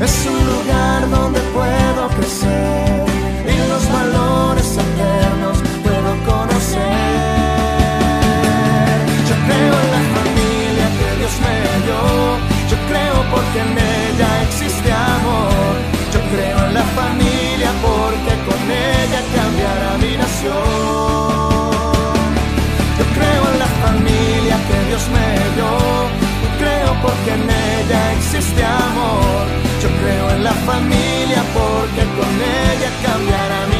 es un lugar donde puedo crecer y los valores eternos puedo conocer. Yo creo en la familia que Dios me dio, yo creo porque en ella existe amor, yo creo en la familia porque con ella cambiará mi nación. Yo creo en la familia que Dios me dio, yo creo porque en ella existe amor creo en la familia porque con ella cambiará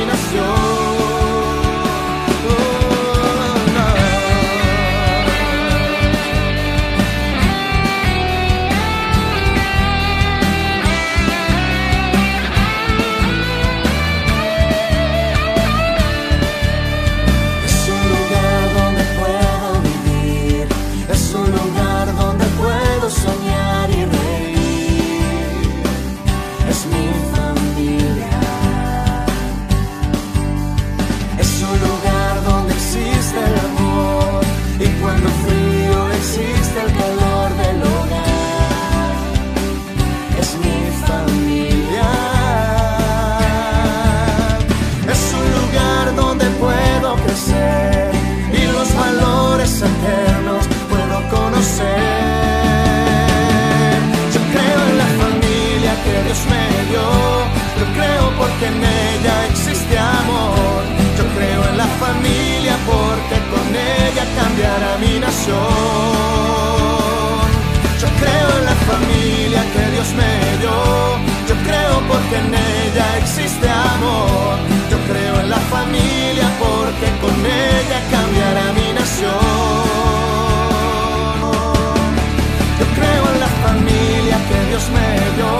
Me dio.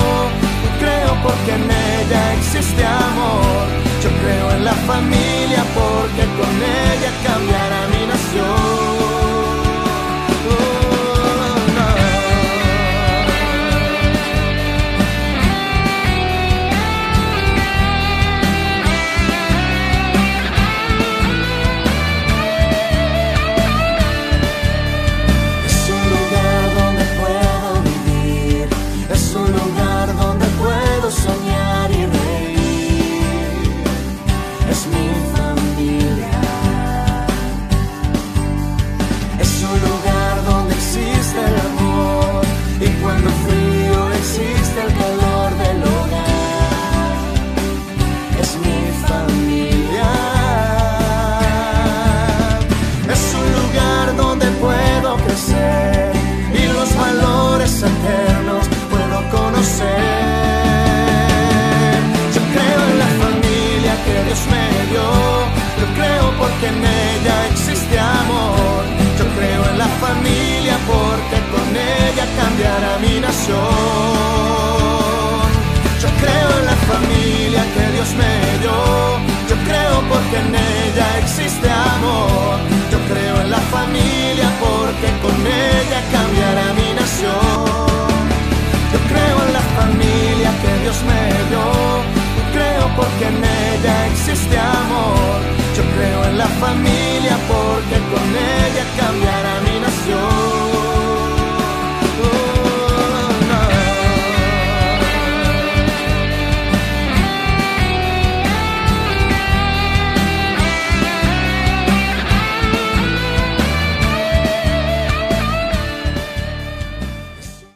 Creo porque en ella existe amor. Yo creo en la familia porque con ella Yo creo en la familia que Dios me dio, yo creo porque en ella existe